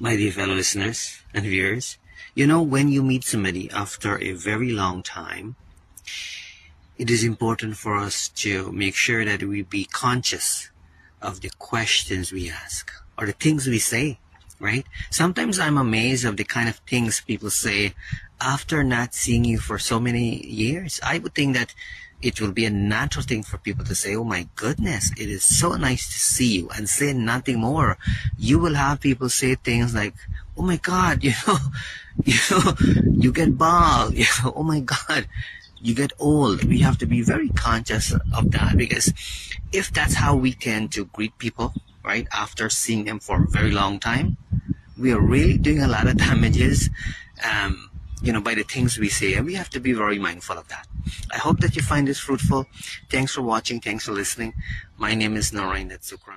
My dear fellow listeners and viewers, you know, when you meet somebody after a very long time, it is important for us to make sure that we be conscious of the questions we ask or the things we say, right? Sometimes I'm amazed of the kind of things people say after not seeing you for so many years. I would think that it will be a natural thing for people to say, Oh my goodness, it is so nice to see you and say nothing more. You will have people say things like, Oh my God, you know, you know, you get bald, you know, oh my God, you get old. We have to be very conscious of that because if that's how we tend to greet people, right, after seeing them for a very long time, we are really doing a lot of damages. Um, you know, by the things we say, and we have to be very mindful of that. I hope that you find this fruitful. Thanks for watching. Thanks for listening. My name is Narine Sukram.